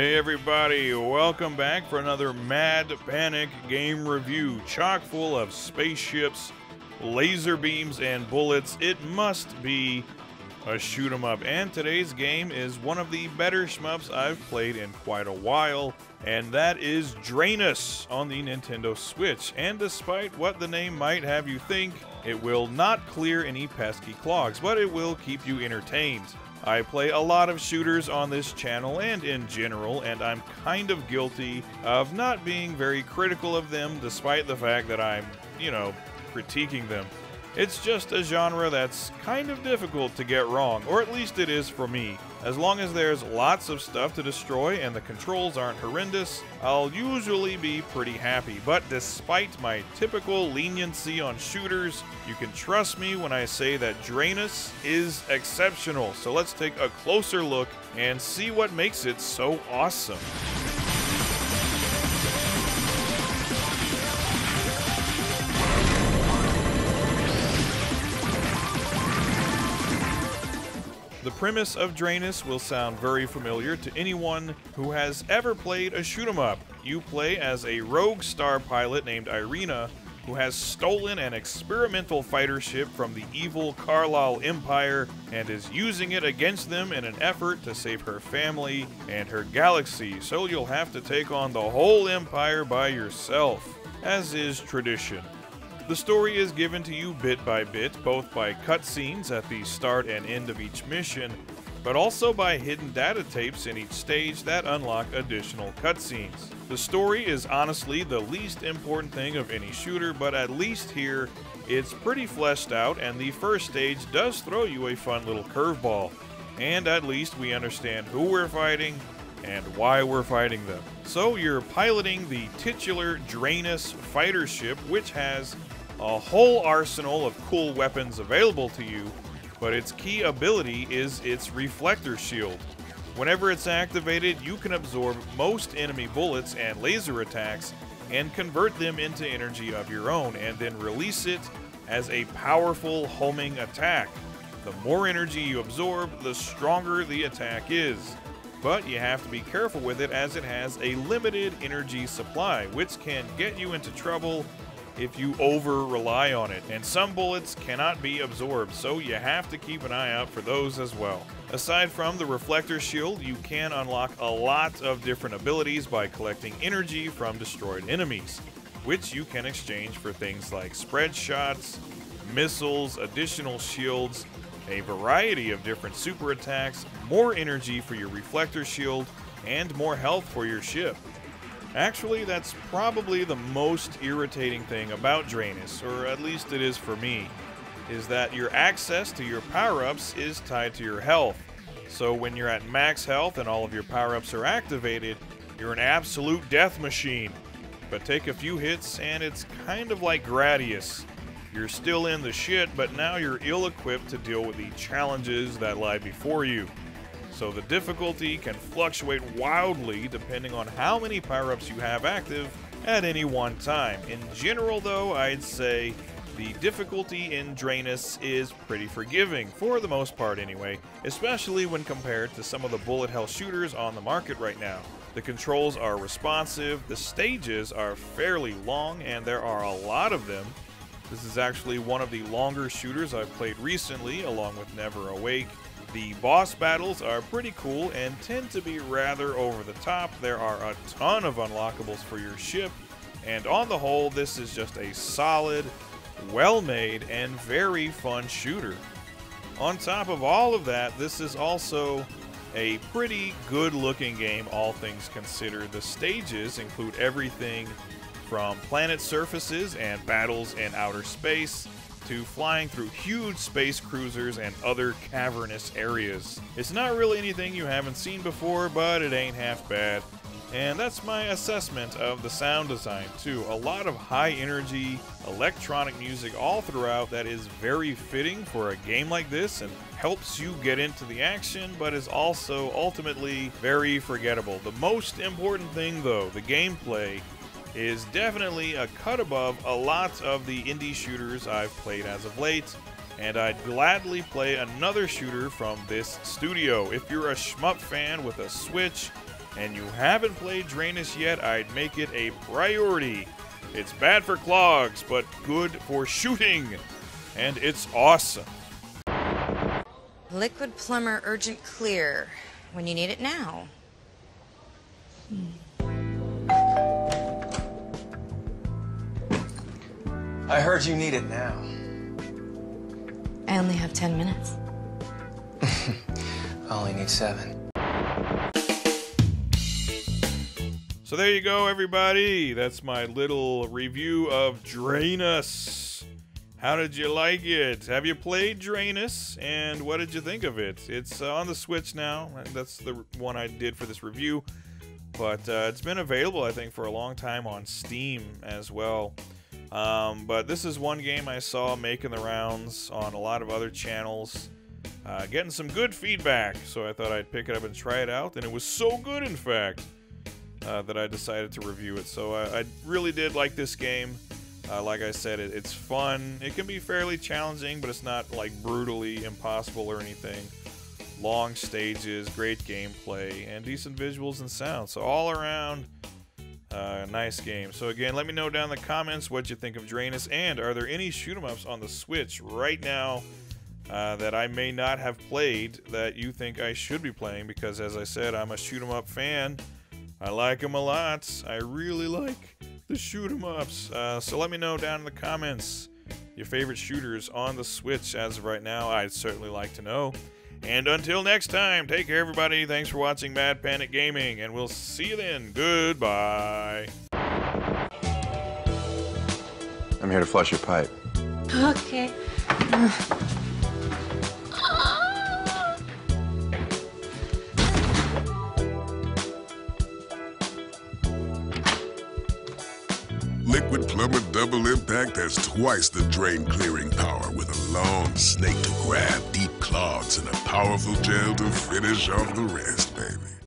Hey everybody, welcome back for another Mad Panic game review, chock full of spaceships, laser beams, and bullets. It must be a shoot 'em up. And today's game is one of the better shmups I've played in quite a while, and that is Drainus on the Nintendo Switch. And despite what the name might have you think, it will not clear any pesky clogs, but it will keep you entertained. I play a lot of shooters on this channel and in general, and I'm kind of guilty of not being very critical of them despite the fact that I'm, you know, critiquing them. It's just a genre that's kind of difficult to get wrong, or at least it is for me. As long as there's lots of stuff to destroy and the controls aren't horrendous, I'll usually be pretty happy. But despite my typical leniency on shooters, you can trust me when I say that Drainus is exceptional. So let's take a closer look and see what makes it so awesome. The premise of Drainus will sound very familiar to anyone who has ever played a shoot 'em up. You play as a rogue star pilot named Irina who has stolen an experimental fighter ship from the evil Carlisle Empire and is using it against them in an effort to save her family and her galaxy. So you'll have to take on the whole empire by yourself, as is tradition. The story is given to you bit by bit, both by cutscenes at the start and end of each mission, but also by hidden data tapes in each stage that unlock additional cutscenes. The story is honestly the least important thing of any shooter, but at least here, it's pretty fleshed out, and the first stage does throw you a fun little curveball. And at least we understand who we're fighting and why we're fighting them. So you're piloting the titular Drainus fighter ship, which has a whole arsenal of cool weapons available to you, but its key ability is its reflector shield. Whenever it's activated, you can absorb most enemy bullets and laser attacks and convert them into energy of your own, and then release it as a powerful homing attack. The more energy you absorb, the stronger the attack is. But you have to be careful with it as it has a limited energy supply, which can get you into trouble if you over rely on it, and some bullets cannot be absorbed, so you have to keep an eye out for those as well. Aside from the reflector shield, you can unlock a lot of different abilities by collecting energy from destroyed enemies, which you can exchange for things like spread shots, missiles, additional shields, a variety of different super attacks, more energy for your reflector shield, and more health for your ship. Actually, that's probably the most irritating thing about Drainus, or at least it is for me, is that your access to your power-ups is tied to your health. So when you're at max health and all of your power-ups are activated, you're an absolute death machine. But take a few hits and it's kind of like Gradius. You're still in the shit, but now you're ill-equipped to deal with the challenges that lie before you so the difficulty can fluctuate wildly depending on how many power-ups you have active at any one time. In general though, I'd say the difficulty in Drainus is pretty forgiving, for the most part anyway, especially when compared to some of the bullet hell shooters on the market right now. The controls are responsive, the stages are fairly long, and there are a lot of them. This is actually one of the longer shooters I've played recently, along with Never Awake, the boss battles are pretty cool and tend to be rather over the top. There are a ton of unlockables for your ship, and on the whole, this is just a solid, well made, and very fun shooter. On top of all of that, this is also a pretty good looking game, all things considered. The stages include everything from planet surfaces and battles in outer space to flying through huge space cruisers and other cavernous areas. It's not really anything you haven't seen before, but it ain't half bad. And that's my assessment of the sound design, too. A lot of high energy electronic music all throughout that is very fitting for a game like this and helps you get into the action, but is also ultimately very forgettable. The most important thing, though, the gameplay, is definitely a cut above a lot of the indie shooters I've played as of late, and I'd gladly play another shooter from this studio. If you're a shmup fan with a Switch, and you haven't played Drainus yet, I'd make it a priority. It's bad for clogs, but good for shooting, and it's awesome. Liquid-Plumr urgent clear. When you need it now. Hmm. I heard you need it now. I only have 10 minutes. I only need seven. So there you go, everybody. That's my little review of Drainus. How did you like it? Have you played Drainus? And what did you think of it? It's uh, on the Switch now. That's the one I did for this review. But uh, it's been available, I think, for a long time on Steam as well. Um, but this is one game I saw making the rounds on a lot of other channels. Uh, getting some good feedback, so I thought I'd pick it up and try it out. And it was so good, in fact, uh, that I decided to review it. So I, I really did like this game. Uh, like I said, it, it's fun. It can be fairly challenging, but it's not like brutally impossible or anything. Long stages, great gameplay, and decent visuals and sound. So all around, uh, nice game. So again, let me know down in the comments what you think of Drainus, and are there any shoot 'em ups on the Switch right now uh, that I may not have played that you think I should be playing? Because as I said, I'm a shoot 'em up fan. I like them a lot. I really like the shoot 'em ups. Uh, so let me know down in the comments your favorite shooters on the Switch as of right now. I'd certainly like to know. And until next time, take care, everybody. Thanks for watching Mad Panic Gaming, and we'll see you then. Goodbye. I'm here to flush your pipe. Okay. Liquid-Plumr Double Impact has twice the drain clearing power with a long snake to grab, deep clogs, and a powerful gel to finish off the rest.